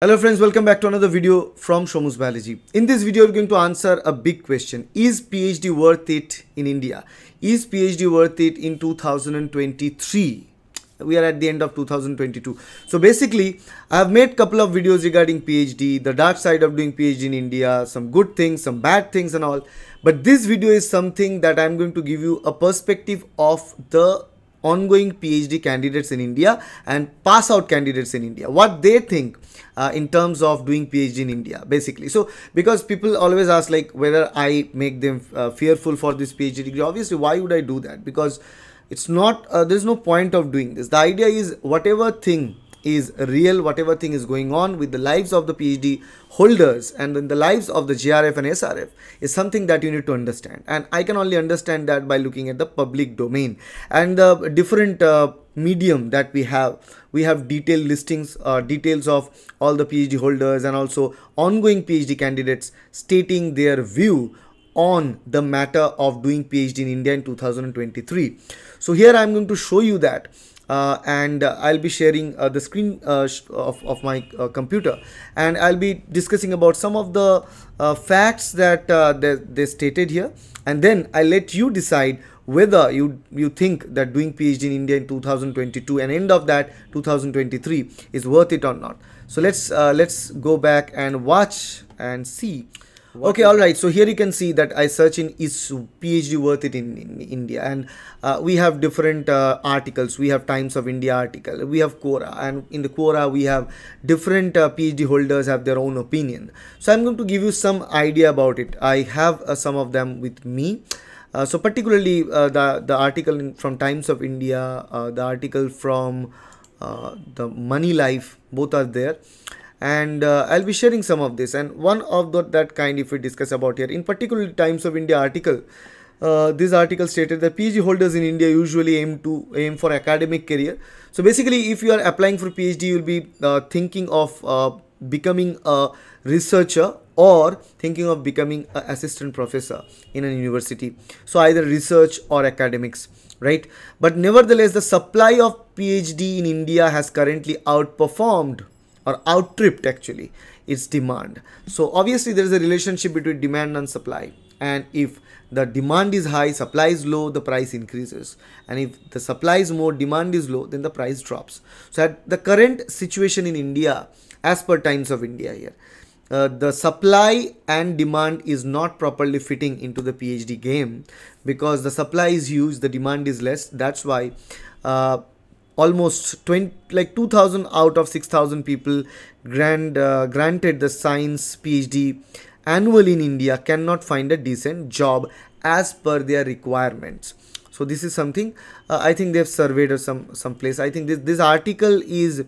Hello friends, welcome back to another video from Shomu's Biology. In this video, we're going to answer a big question. Is PhD worth it in India? Is PhD worth it in 2023? We are at the end of 2022. So basically, I have made a couple of videos regarding PhD, the dark side of doing PhD in India, some good things, some bad things and all. But this video is something that I'm going to give you a perspective of the ongoing PhD candidates in India and pass out candidates in India, what they think uh, in terms of doing PhD in India, basically. So, because people always ask like whether I make them uh, fearful for this PhD degree, obviously, why would I do that? Because it's not, uh, there's no point of doing this. The idea is whatever thing is real, whatever thing is going on with the lives of the PhD holders and in the lives of the JRF and SRF is something that you need to understand. And I can only understand that by looking at the public domain and the different uh, medium that we have. We have detailed listings, uh, details of all the PhD holders and also ongoing PhD candidates stating their view on the matter of doing PhD in India in 2023. So here I am going to show you that uh, and uh, I'll be sharing uh, the screen uh, of, of my uh, computer and I'll be discussing about some of the uh, facts that they, they stated here and then I'll let you decide whether you you think that doing PhD in India in 2022 and end of that 2023 is worth it or not. So let's let's go back and watch and see what okay, all right. So here you can see that I search in is PhD worth it in, in India, and uh, we have different uh, articles. We have Times of India article. We have Quora, and in the Quora we have different uh, PhD holders have their own opinion. So I'm going to give you some idea about it. I have uh, some of them with me. Uh, so particularly uh, the the article in, from Times of India, the article from the Money Life, both are there and uh, I'll be sharing some of this. And one of the, that kind if we discuss about here in particular Times of India article uh, this article stated that PhD holders in India usually aim to aim for academic career. So basically if you are applying for PhD you'll be uh, thinking of uh, becoming a researcher or thinking of becoming an assistant professor in a university. So either research or academics right? But nevertheless the supply of phd in india has currently outperformed or outstripped actually its demand. So obviously there is a relationship between demand and supply and if the demand is high, supply is low, the price increases. And if the supply is more, demand is low, then the price drops. So at the current situation in India, as per Times of India here, uh, the supply and demand is not properly fitting into the PhD game because the supply is huge, the demand is less. That's why uh, almost 20 like 2000 out of 6000 people grant, uh, granted the science phd annually in india cannot find a decent job as per their requirements. So this is something uh, i think they've surveyed or some some place. I think this this article is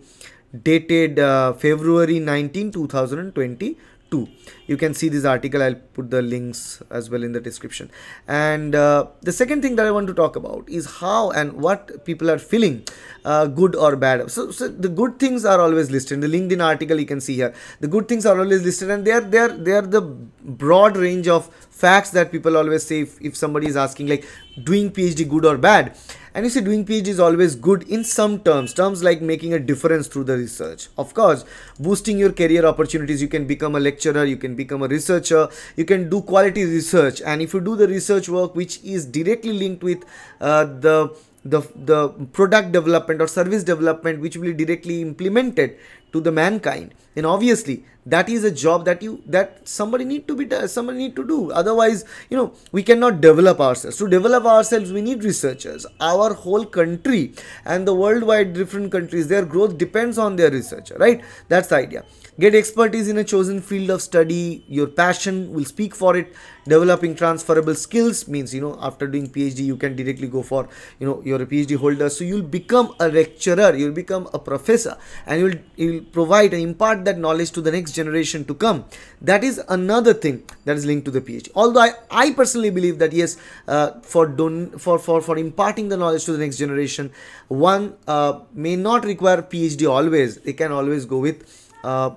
dated uh, february 19 2020 2 you can see this article. I'll put the links as well in the description. And uh, the second thing that i want to talk about is how and what people are feeling uh, good or bad. So, so the good things are always listed. The linkedin article you can see here the good things are always listed and they are they are they are the broad range of facts that people always say if, if somebody is asking like doing phd good or bad and you see doing PhD is always good in some terms, terms like making a difference through the research. Of course, boosting your career opportunities, you can become a lecturer, you can become a researcher, you can do quality research. And if you do the research work which is directly linked with uh, the the the product development or service development which will be directly implemented to the mankind and obviously that is a job that you that somebody need to be done somebody need to do. Otherwise you know we cannot develop ourselves. To develop ourselves we need researchers. Our whole country and the worldwide different countries their growth depends on their researcher right? That's the idea get expertise in a chosen field of study. Your passion will speak for it. Developing transferable skills means you know after doing phd you can directly go for you know you're a phd holder. So you'll become a lecturer you'll become a professor and you'll you'll provide and impart that knowledge to the next generation to come. That is another thing that is linked to the phd although i, I personally believe that yes uh, for don for for for imparting the knowledge to the next generation one uh, may not require phd always. They can always go with uh,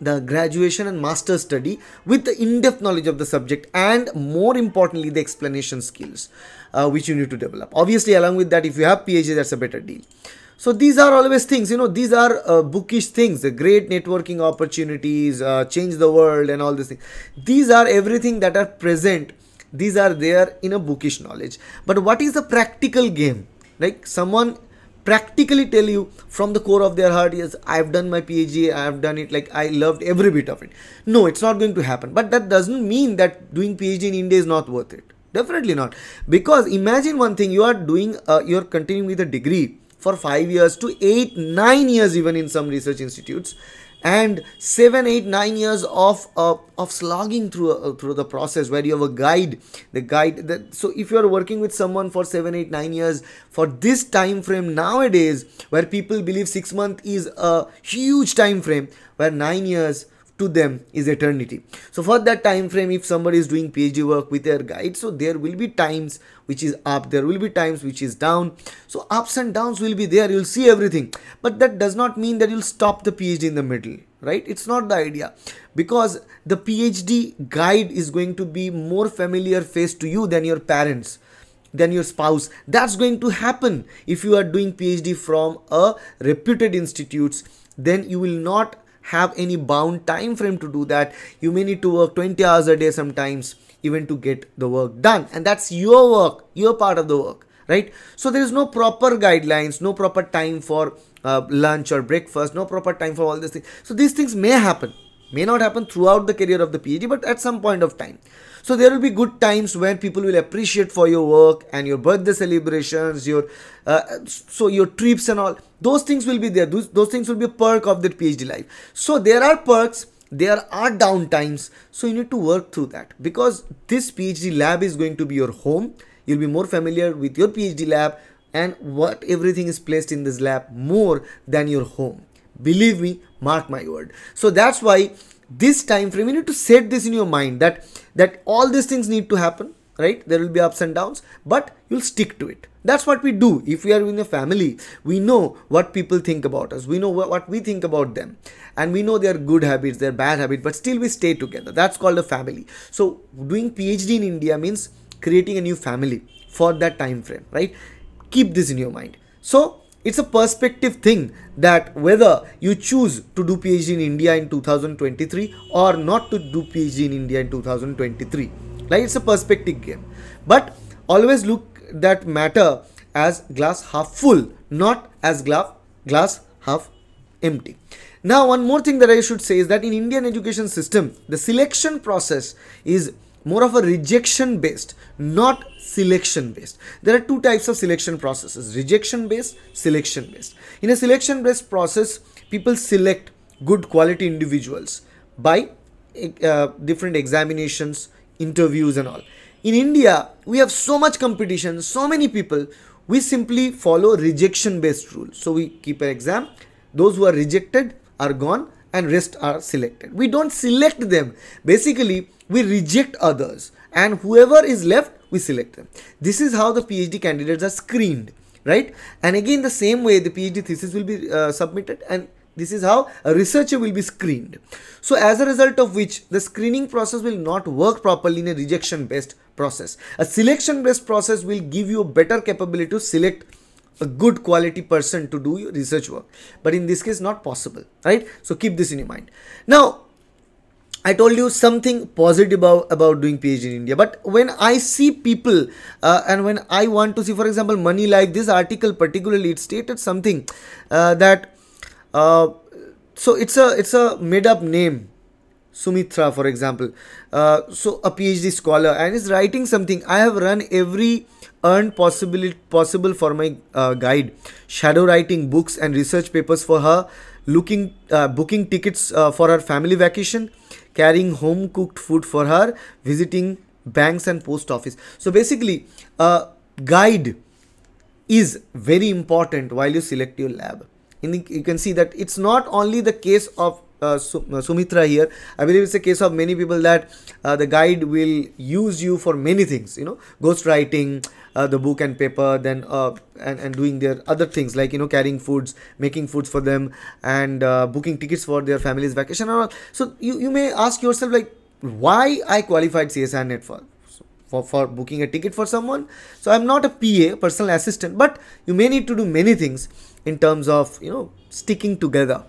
the graduation and master study with the in-depth knowledge of the subject and more importantly the explanation skills uh, which you need to develop. Obviously along with that if you have phd that's a better deal. So these are always things you know these are uh, bookish things the great networking opportunities uh, change the world and all these things. These are everything that are present. These are there in a bookish knowledge. But what is the practical game? Like someone practically tell you from the core of their heart yes i've done my phd i've done it like i loved every bit of it. No it's not going to happen. But that doesn't mean that doing phd in india is not worth it. Definitely not. Because imagine one thing you are doing uh, you're continuing with a degree for 5 years to 8 9 years even in some research institutes and seven, eight, nine years of uh, of slogging through uh, through the process where you have a guide, the guide. That, so if you are working with someone for seven, eight, nine years for this time frame nowadays, where people believe six months is a huge time frame, where nine years to them is eternity. So for that time frame if somebody is doing phd work with their guide so there will be times which is up there will be times which is down. So ups and downs will be there you'll see everything. But that does not mean that you'll stop the phd in the middle right? It's not the idea. Because the phd guide is going to be more familiar face to you than your parents than your spouse. That's going to happen. If you are doing phd from a reputed institutes then you will not have any bound time frame to do that you may need to work 20 hours a day sometimes even to get the work done. And that's your work your part of the work right? So there is no proper guidelines no proper time for uh, lunch or breakfast no proper time for all these things. So these things may happen may not happen throughout the career of the phd but at some point of time so there will be good times when people will appreciate for your work and your birthday celebrations, your uh, so your trips and all. Those things will be there. Those, those things will be a perk of that PhD life. So there are perks there are down times so you need to work through that because this phd lab is going to be your home you'll be more familiar with your phd lab and what everything is placed in this lab more than your home believe me mark my word. So that's why this time frame you need to set this in your mind that that all these things need to happen right? There will be ups and downs but you'll stick to it. That's what we do. If we are in a family we know what people think about us. We know what we think about them. And we know their good habits their bad habits but still we stay together. That's called a family. So doing phd in india means creating a new family for that time frame right? Keep this in your mind. So it's a perspective thing that whether you choose to do PhD in India in 2023 or not to do PhD in India in 2023. Like it's a perspective game. But always look that matter as glass half full, not as glass, glass half empty. Now, one more thing that I should say is that in Indian education system, the selection process is more of a rejection based, not selection based. There are two types of selection processes rejection based, selection based. In a selection based process, people select good quality individuals by uh, different examinations, interviews, and all. In India, we have so much competition, so many people, we simply follow rejection based rule. So we keep an exam, those who are rejected are gone and rest are selected. We don't select them. Basically, we reject others and whoever is left we select them. This is how the phd candidates are screened right? And again the same way the phd thesis will be uh, submitted and this is how a researcher will be screened. So as a result of which the screening process will not work properly in a rejection based process. A selection based process will give you a better capability to select a good quality person to do your research work. But in this case not possible right? So keep this in your mind. Now I told you something positive about, about doing PhD in India. But when I see people uh, and when I want to see, for example, Money Life this article particularly, it stated something uh, that uh, so it's a it's a made up name. Sumitra, for example, uh, so a PhD scholar and is writing something. I have run every earned possible possible for my uh, guide, shadow writing books and research papers for her, looking uh, booking tickets for her family vacation carrying home cooked food for her, visiting banks and post office. So basically, a guide is very important while you select your lab. The, you can see that it's not only the case of uh, Sumitra here. I believe it's a case of many people that uh, the guide will use you for many things, you know, ghost writing, uh, the book and paper then uh, and, and doing their other things like you know carrying foods making foods for them and uh, booking tickets for their family's vacation and all. So you, you may ask yourself like why i qualified CSIR net for? For, for booking a ticket for someone? So i'm not a pa personal assistant but you may need to do many things in terms of you know sticking together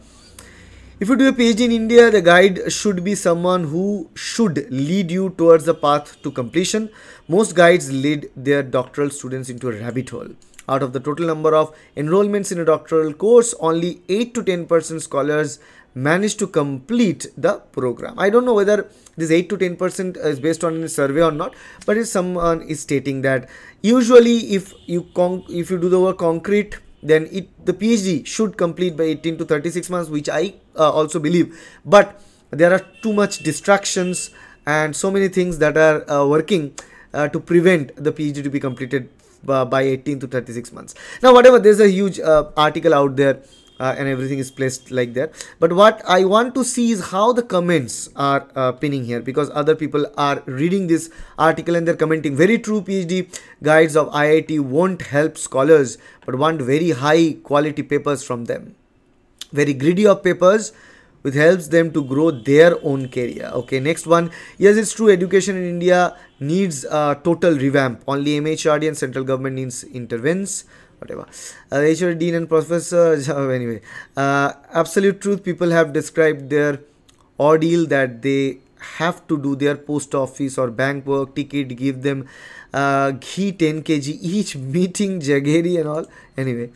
if you do a PhD in India, the guide should be someone who should lead you towards the path to completion. Most guides lead their doctoral students into a rabbit hole. Out of the total number of enrollments in a doctoral course, only 8 to 10% scholars manage to complete the program. I don't know whether this 8 to 10% is based on a survey or not, but if someone is stating that usually if you if you do the work concrete then it the phd should complete by 18 to 36 months which i uh, also believe. But there are too much distractions and so many things that are uh, working uh, to prevent the phd to be completed uh, by 18 to 36 months. Now whatever there's a huge uh, article out there uh, and everything is placed like that. But what i want to see is how the comments are uh, pinning here because other people are reading this article and they're commenting very true phd guides of iit won't help scholars but want very high quality papers from them. Very greedy of papers which helps them to grow their own career. Okay next one. Yes it's true education in india needs a total revamp. Only mhrd and central government needs intervenes whatever. Uh, HR dean and professor anyway. Uh, absolute truth people have described their ordeal that they have to do their post office or bank work ticket give them uh, ghee 10 kg each meeting jaggery and all. Anyway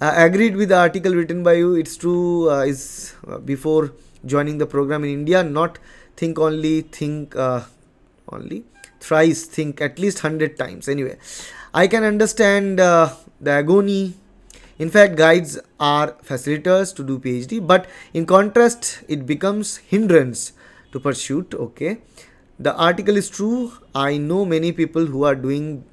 uh, agreed with the article written by you. It's true uh, is uh, before joining the program in india not think only think uh, only thrice think at least 100 times. Anyway i can understand uh, the agony. In fact guides are facilitators to do phd but in contrast it becomes hindrance to pursuit okay? The article is true. I know many people who are doing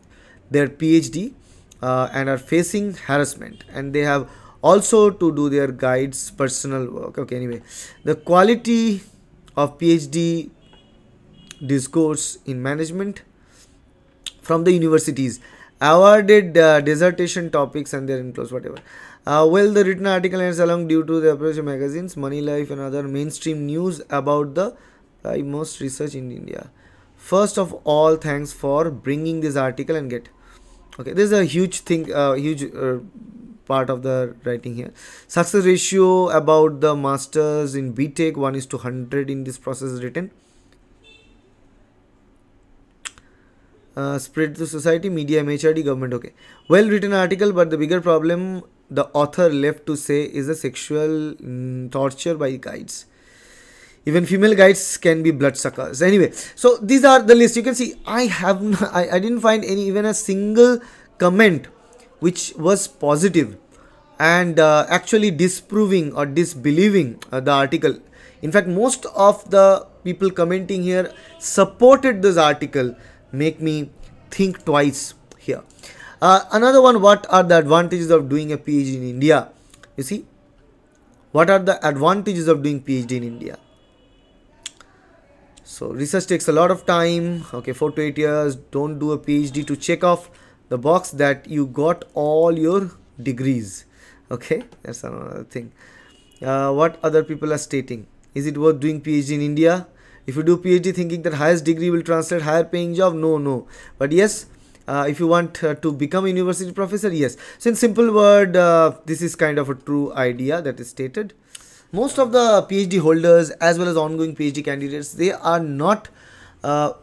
their phd uh, and are facing harassment and they have also to do their guides personal work okay? Anyway the quality of phd discourse in management from the universities awarded uh, dissertation topics and their enclosed whatever. Uh, well the written article ends along due to the approach of magazines money life and other mainstream news about the uh, most research in india. First of all thanks for bringing this article and get okay this is a huge thing uh, huge uh, part of the writing here. Success ratio about the masters in btech 1 is to 100 in this process written uh, spread to society, media, MHRD, government. Okay, well written article, but the bigger problem the author left to say is the sexual mm, torture by guides. Even female guides can be bloodsuckers. Anyway, so these are the list. You can see I have I, I didn't find any even a single comment which was positive and uh, actually disproving or disbelieving uh, the article. In fact, most of the people commenting here supported this article make me think twice here. Uh, another one, what are the advantages of doing a PhD in India? You see, what are the advantages of doing PhD in India? So research takes a lot of time. Okay, four to eight years. Don't do a PhD to check off the box that you got all your degrees. Okay, that's another thing. Uh, what other people are stating? Is it worth doing PhD in India? If you do phd thinking that highest degree will translate higher paying job no no. But yes uh, if you want uh, to become a university professor yes. So in simple word uh, this is kind of a true idea that is stated. Most of the phd holders as well as ongoing phd candidates they are not uh,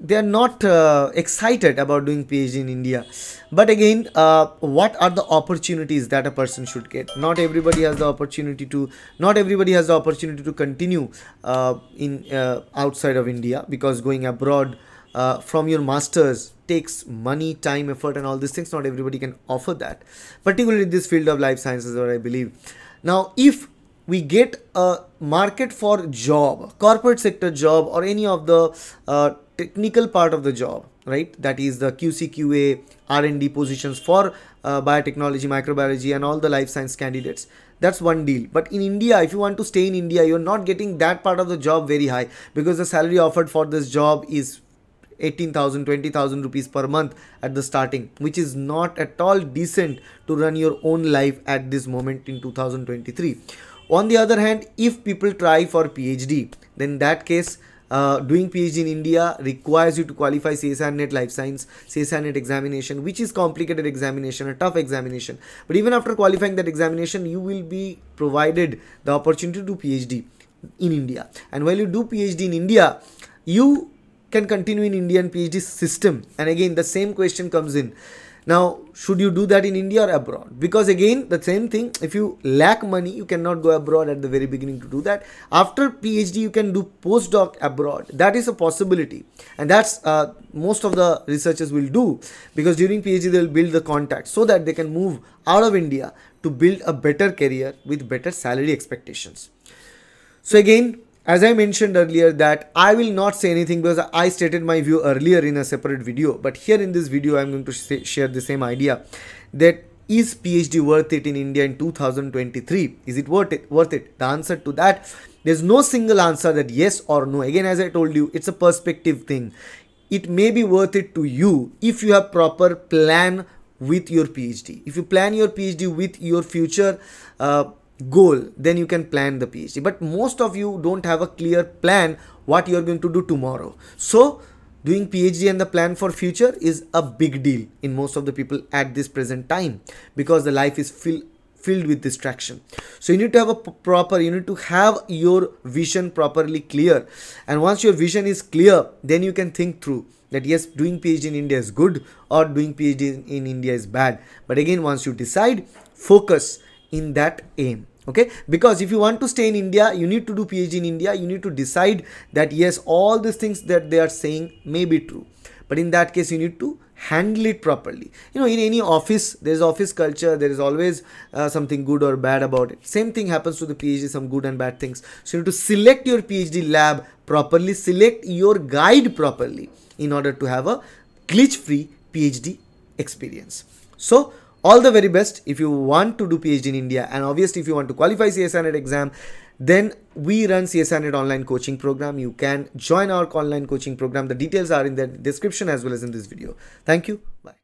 they are not uh, excited about doing phd in india. But again uh, what are the opportunities that a person should get? Not everybody has the opportunity to not everybody has the opportunity to continue uh, in uh, outside of india because going abroad uh, from your masters takes money time effort and all these things. Not everybody can offer that. Particularly in this field of life sciences what i believe. Now if we get a market for job corporate sector job or any of the uh, technical part of the job right? That is the qc qa r&d positions for uh, biotechnology microbiology and all the life science candidates. That's one deal. But in india if you want to stay in india you're not getting that part of the job very high because the salary offered for this job is 18000 20000 rupees per month at the starting which is not at all decent to run your own life at this moment in 2023 on the other hand if people try for phd then that case uh, doing PhD in India requires you to qualify CSIR Net Life Science, CSIR Net examination, which is complicated examination, a tough examination. But even after qualifying that examination, you will be provided the opportunity to do PhD in India. And while you do PhD in India, you can continue in Indian PhD system. And again, the same question comes in now, should you do that in India or abroad? Because again, the same thing, if you lack money, you cannot go abroad at the very beginning to do that. After PhD, you can do postdoc abroad. That is a possibility. And that's uh, most of the researchers will do because during PhD, they will build the contacts so that they can move out of India to build a better career with better salary expectations. So again, as I mentioned earlier that I will not say anything because I stated my view earlier in a separate video but here in this video I'm going to share the same idea that is PhD worth it in India in 2023 is it worth it worth it? The answer to that there's no single answer that yes or no. Again as I told you it's a perspective thing. It may be worth it to you if you have proper plan with your PhD if you plan your PhD with your future uh, goal then you can plan the phd but most of you don't have a clear plan what you are going to do tomorrow. So doing phd and the plan for future is a big deal in most of the people at this present time because the life is fill, filled with distraction. So you need to have a proper you need to have your vision properly clear. And once your vision is clear then you can think through that yes doing phd in india is good or doing phd in india is bad. But again once you decide focus in that aim okay? Because if you want to stay in india you need to do phd in india. You need to decide that yes all these things that they are saying may be true. But in that case you need to handle it properly. You know in any office there's office culture. There is always uh, something good or bad about it. Same thing happens to the phd some good and bad things. So you need to select your phd lab properly select your guide properly in order to have a glitch free phd experience. So all the very best. If you want to do PhD in India and obviously if you want to qualify CSIR exam then we run CSIR online coaching program. You can join our online coaching program. The details are in the description as well as in this video. Thank you. Bye